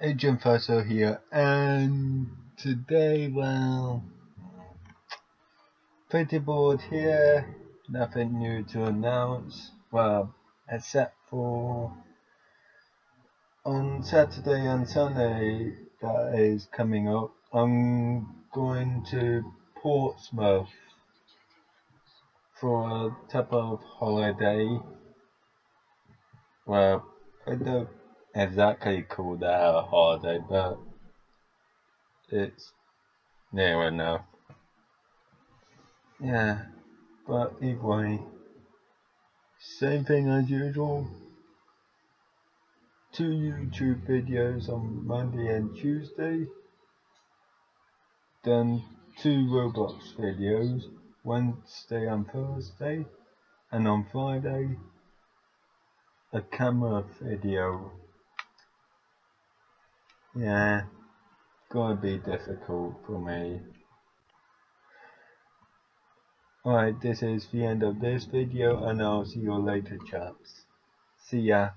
Agent Thurso here, and today, well, pretty bored here, nothing new to announce, well, except for on Saturday and Sunday that is coming up, I'm going to Portsmouth for a type of holiday. Well, I don't exactly call that a holiday, but it's near enough. Yeah, but either way, same thing as usual. Two YouTube videos on Monday and Tuesday. Then two Roblox videos Wednesday and Thursday. And on Friday, a camera video. Yeah, gonna be difficult for me. Alright, this is the end of this video and I'll see you later chaps. See ya.